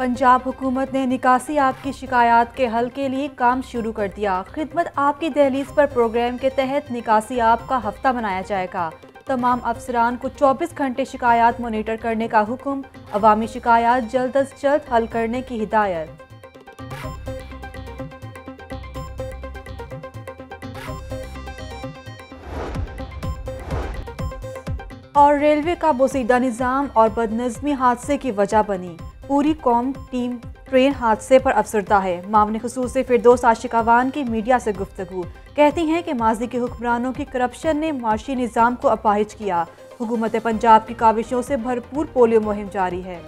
पंजाब हुकूमत ने निकासी आपकी शिकायत के हल के लिए काम शुरू कर दिया। खिदमत आपकी दहलीज पर प्रोग्राम के तहत निकासी आप का हफ़्ता मनाया जाएगा। तमाम अफसरान को 24 घंटे शिकायत मोनिटर करने का हुक्म, अवामी शिकायत जल्द अज जल्द हल करने की हिदायत। और रेलवे का बोसीदा निज़ाम और बदनज़मी हादसे की वजह बनी। पूरी कौम टीम ट्रेन हादसे पर अफसरदा है। मामले खसूस फिर दो आशिकावान की मीडिया से गुफ्तु कहती हैं कि माजी के हुक्मरानों की करप्शन ने माशी निज़ाम को अपाहिज किया। हुकूमत पंजाब की काविशों से भरपूर पोलियो मुहिम जारी है।